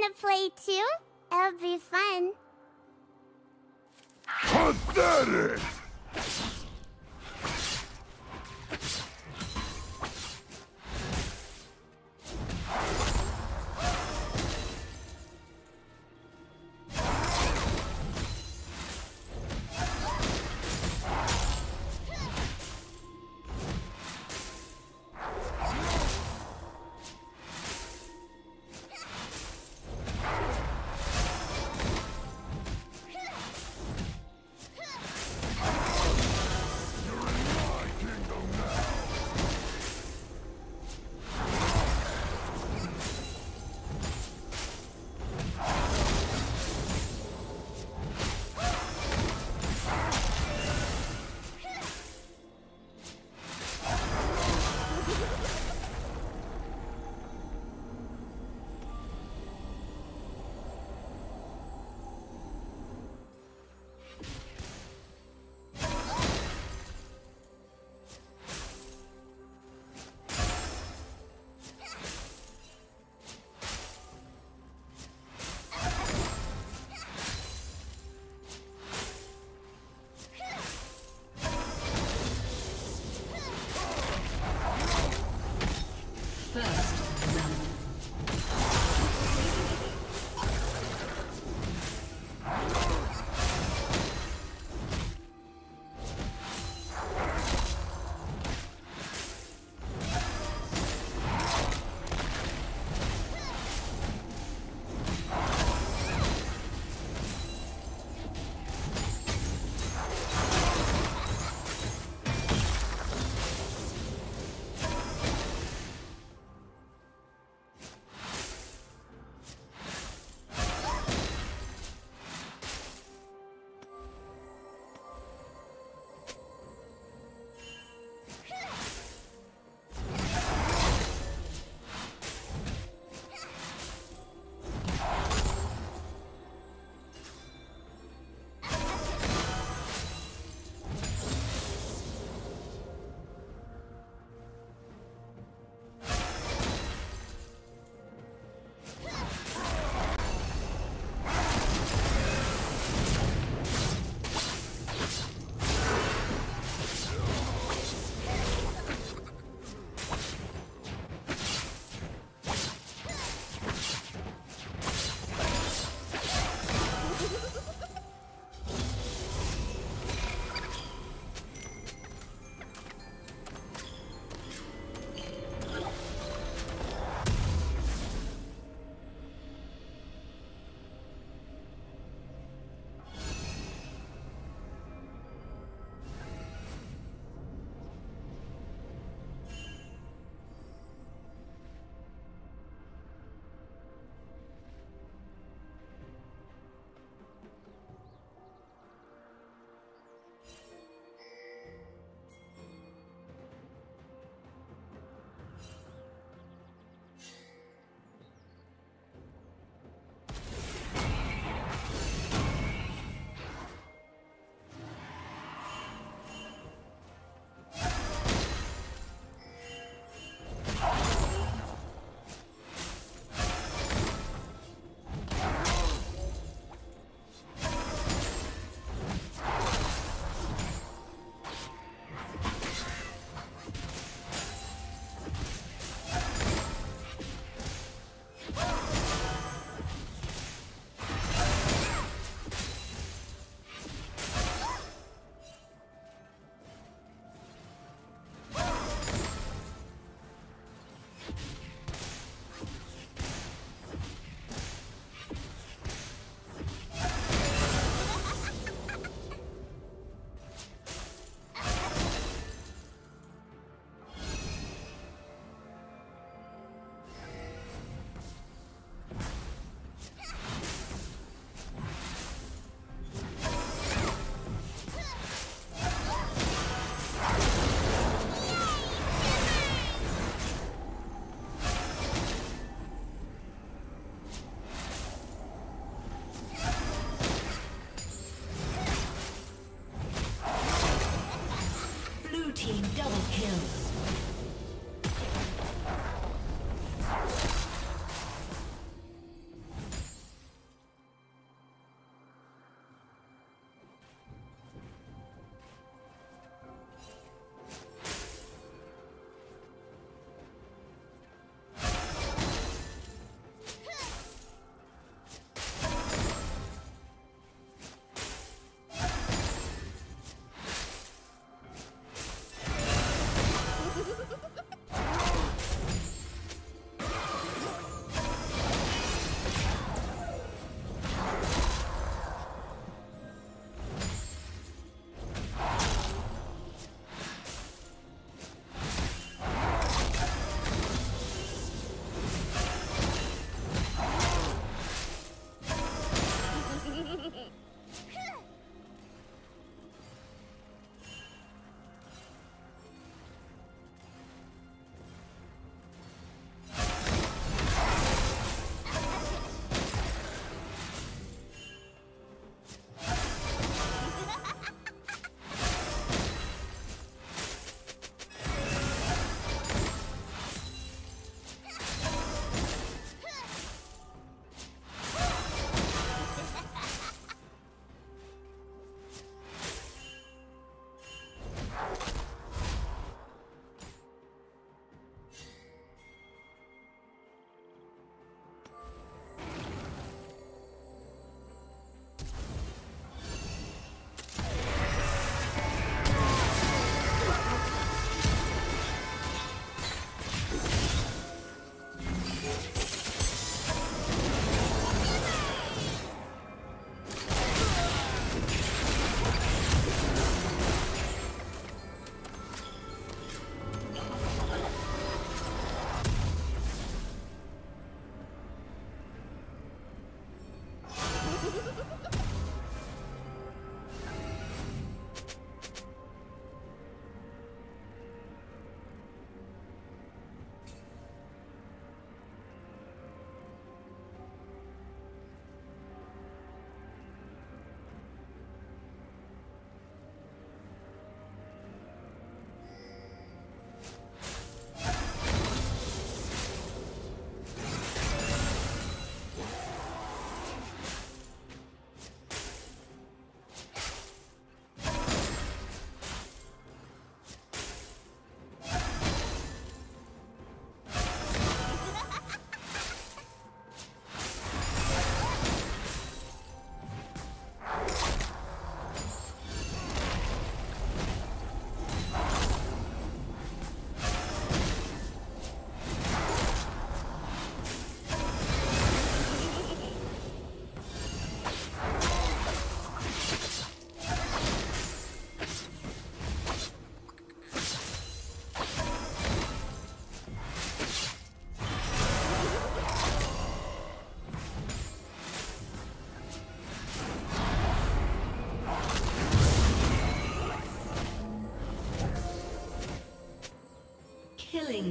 wanna play too? It'll be fun. Pathetic!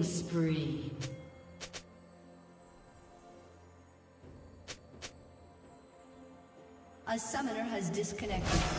Spree. A summoner has disconnected.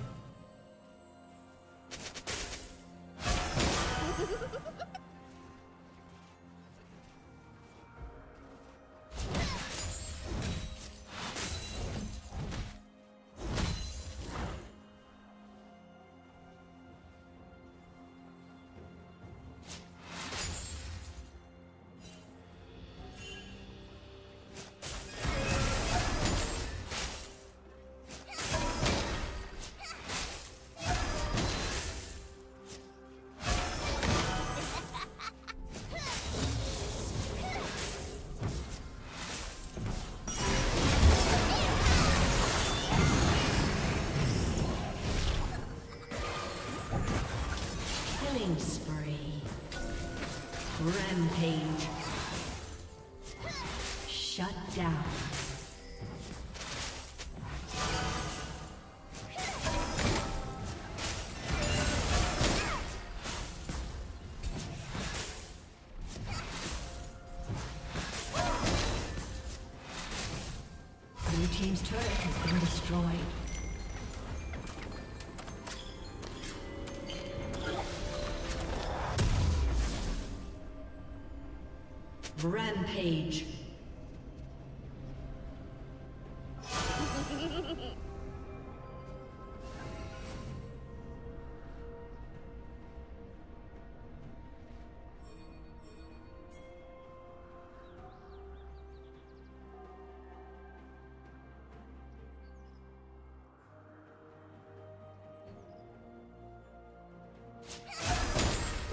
Destroyed. Rampage.